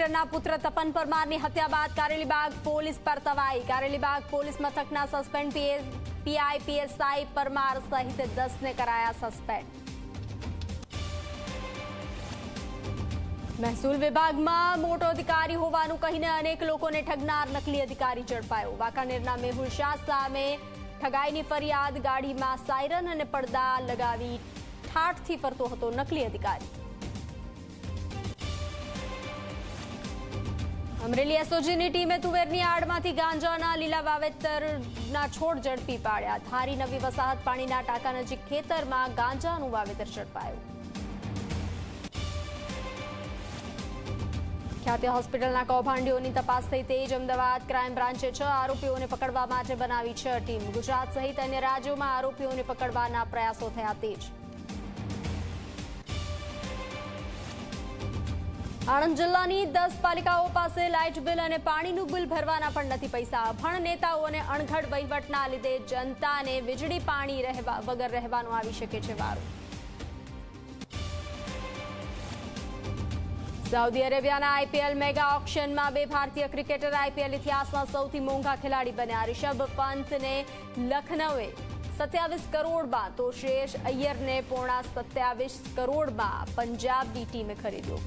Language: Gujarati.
કલેક્ટરના પુત્ર તપન પરમારની હત્યા બાદ કારેલીબાગ પોલીસ પર તવાઈ. કારેલીબાગ પોલીસ મથકના સસ્પેન્ડ પીઆઈ પીએસઆઈ પરમાર સહિત દસને કરાયા સસ્પેન્ડ. મહેસૂલ વિભાગમાં મોટો અધિકારી હોવાનું કહીને અનેક લોકોને ઠગનાર નકલી અધિકારી ઝડપાયો. વાંકાનેરના મેહુલ શાહ સામે ઠગાઈની ફરિયાદ, ગાડીમાં સાયરન અને પડદા લગાવી ઠાઠથી ફરતો હતો નકલી અધિકારી. અમરેલી એસઓજીની ટીમે તુવેરની આડમાંથી ગાંજાના લીલા વાવેતરના છોડ ઝડપી પાડ્યા. ધારી નવી વસાહત પાણીના ટાંકા નજીક ખેતરમાં ગાંજાનું વાવેતર ઝડપાયું. ખ્યાતિ હોસ્પિટલના કૌભાંડીઓની તપાસ થઈ તેજ અમદાવાદ ક્રાઇમ બ્રાન્ચે છ આરોપીઓને પકડવા માટે બનાવી છ ટીમ. ગુજરાત સહિત અન્ય રાજ્યોમાં આરોપીઓને પકડવાના પ્રયાસો થયા તેજ. આણંદ જિલ્લાની દસ પાલિકાઓ પાસે લાઇટ બિલ અને પાણીનું બિલ ભરવાના પણ નથી પૈસા. અભણ નેતાઓ અને અણઘડ વહીવટના લીધે જનતાને વીજળી પાણી વગર રહેવાનું આવી શકે છે વારો. સાઉદી અરેબિયાના આઈપીએલ મેગા ઓક્શનમાં બે ભારતીય ક્રિકેટર આઈપીએલ ઇતિહાસમાં સૌથી મોંઘા ખેલાડી બન્યા. રિષભ પંતને લખનૌએ સત્યાવીસ કરોડમાં તો શ્રેયસ અય્યરને પોણા સત્યાવીસ કરોડમાં પંજાબની ટીમે ખરીદ્યો.